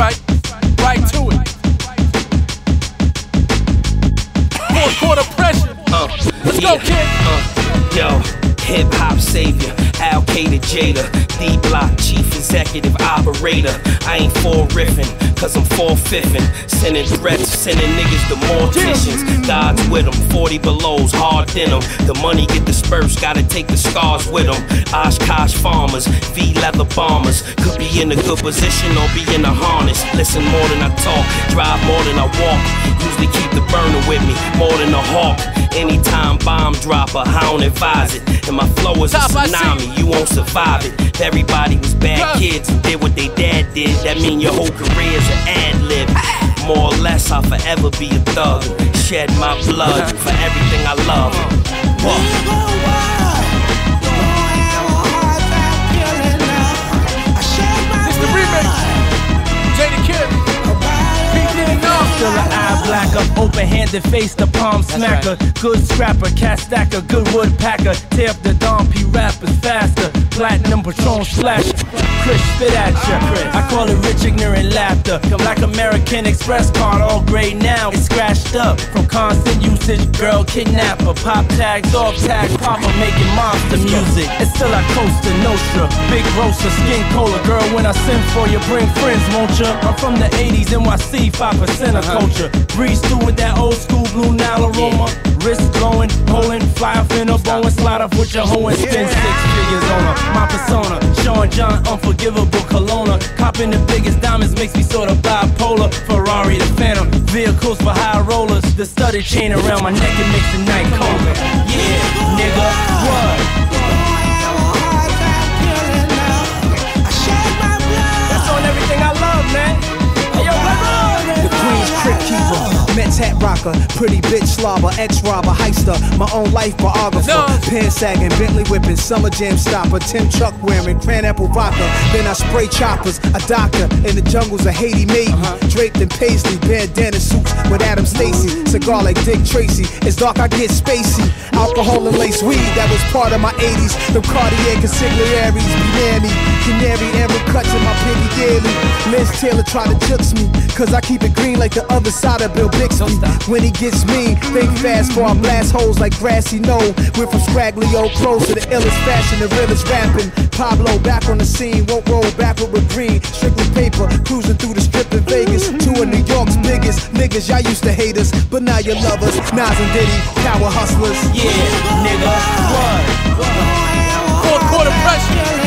right. Right to it. Fourth quarter pressure. Uh, Let's yeah, go, kid. Uh, yo, hip hop savior, Al Qaeda Jada, D Block chief executive operator. I ain't for riffing, cause I'm for fiffing. Sending threats, sending niggas to morticians. God's with them, 40 belows, hard denim. The money get dispersed, gotta take the scars with them. Oshkosh farmers, V leather bombers. Could be in a good position or be in a harness. Listen more than I talk, drive more than I walk. Usually keep the burner with me, more than a hawk. Anytime bomb drop, a hound advise it. And my flow is a Top, I see. tsunami, you won't survive it. If everybody was bad Yeah. kids and did what they dad did, that mean your whole career's an ad lib. More or less, I'll forever be a thug. Shed my blood uh-huh. for everything I love. What? An eye black up, open handed face, the palm smacker. Good scrapper, cat stacker, good wood packer. Tear up the Don P rappers faster. Platinum Patron slash. Chris spit at ya. I call it rich ignorant laughter. Black American Express card, all gray now. It's up from constant usage. Girl kidnapper, pop tags, off tags, papa making monster music. It's still I a Cosa Nostra, big roaster, skin cola. Girl, when I send for you, bring friends, won't ya? I'm from the 80s, NYC, 5% of uh-huh. culture. Breeze through with that old school blue Nile aroma. Wrist glowing, holding, fly off in a bow and slide off with your hoe and spend six figures on her. My persona, Sean John, unforgivable Kelowna. Copping the biggest diamonds makes me sort of bipolar. Vehicles for high rollers. The studded chain around my neck, it makes the night colder. Yeah, Hat rocker, pretty bitch slobber, ex robber, heister, my own life biographer, No. pen sagging, Bentley whipping, summer jam stopper, Tim Chuck wearing, cran apple vodka. Then I spray choppers, a doctor in the jungles of Haiti made me, uh-huh. draped in paisley, bandana suits with Adam Stacy, cigar like Dick Tracy. It's dark, I get spacey. Alcohol and lace weed, that was part of my 80s. The Cartier consigliaries me. Canary in my daily. Liz Taylor try to jukes me, cause I keep it green like the other side of Bill Bixby. When he gets mean, think fast for I blast holes like grassy knoll. We're from scraggly old clothes to the illest fashion, the realest rapping. Pablo back on the scene, won't roll backward with a green. Strictly paper, cruising through the strip in Vegas. Two of New York's biggest niggas, y'all used to hate us, but now you love us. Nas and Diddy, power hustlers. Yeah, nigga, what? Fourth quarter pressure.